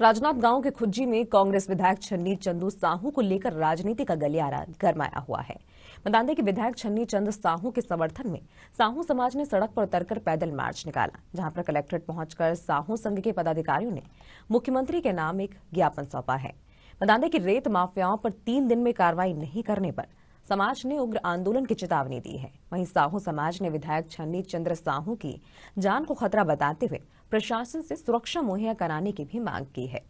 राजनाथ गाँव के खुज्जी में कांग्रेस विधायक छन्नी चंदू साहू को लेकर राजनीति का गलियारा गरमाया हुआ है। बता दें कि विधायक छन्नी चंद साहू के समर्थन में साहू समाज ने सड़क पर उतरकर पैदल मार्च निकाला, जहाँ पर कलेक्ट्रेट पहुंचकर साहू संघ के पदाधिकारियों ने मुख्यमंत्री के नाम एक ज्ञापन सौंपा है। बता दें कि रेत माफियाओं पर तीन दिन में कार्रवाई नहीं करने पर समाज ने उग्र आंदोलन की चेतावनी दी है। वहीं साहू समाज ने विधायक छन्नी चंद्र साहू की जान को खतरा बताते हुए प्रशासन से सुरक्षा मुहैया कराने की भी मांग की है।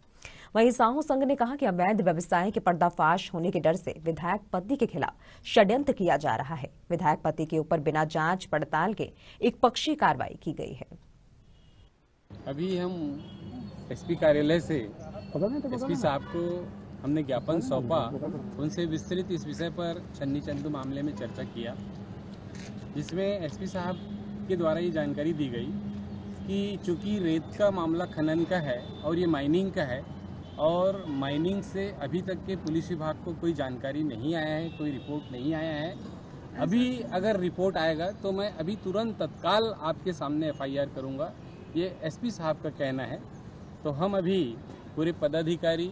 वहीं साहू संघ ने कहा कि अवैध व्यवसाय के पर्दाफाश होने के डर से विधायक पति के खिलाफ षड्यंत्र किया जा रहा है। विधायक पति के ऊपर बिना जाँच पड़ताल के एक पक्षी कार्रवाई की गई है। अभी हम एसपी कार्यालय से एसपी साहब को हमने ज्ञापन सौंपा, उनसे विस्तृत इस विषय पर छन्नी चंदू मामले में चर्चा किया, जिसमें एसपी साहब के द्वारा ये जानकारी दी गई कि चूँकि रेत का मामला खनन का है और ये माइनिंग का है, और माइनिंग से अभी तक के पुलिस विभाग को कोई जानकारी नहीं आया है, कोई रिपोर्ट नहीं आया है, अभी अगर रिपोर्ट आएगा तो मैं अभी तुरंत तत्काल आपके सामने एफआईआर करूँगा। ये एसपी साहब का कहना है। तो हम अभी पूरे पदाधिकारी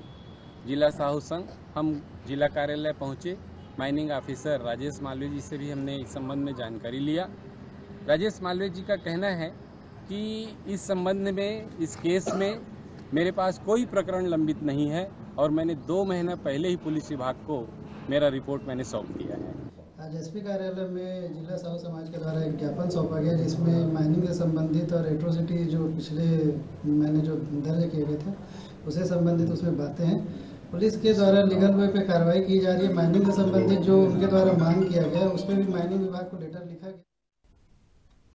जिला साहू संघ, हम जिला कार्यालय पहुँचे। माइनिंग ऑफिसर राजेश मालवीय जी से भी हमने इस संबंध में जानकारी लिया। राजेश मालवीय जी का कहना है कि इस संबंध में, इस केस में मेरे पास कोई प्रकरण लंबित नहीं है और मैंने दो महीना पहले ही पुलिस विभाग को मेरा रिपोर्ट मैंने सौंप दिया है। आज एसपी कार्यालय में जिला साहू समाज के द्वारा एक ज्ञापन सौंपा गया जिसमें माइनिंग से संबंधित और एट्रोसिटी जो पिछले मैंने जो दर्ज किए गए थे, उसे संबंधित उसमें बातें हैं। पुलिस के द्वारा लीगल वे पे कार्रवाई की जा रही है। माइनिंग से संबंधित जो उनके द्वारा मांग किया गया उस पर भी माइनिंग विभाग को लेटर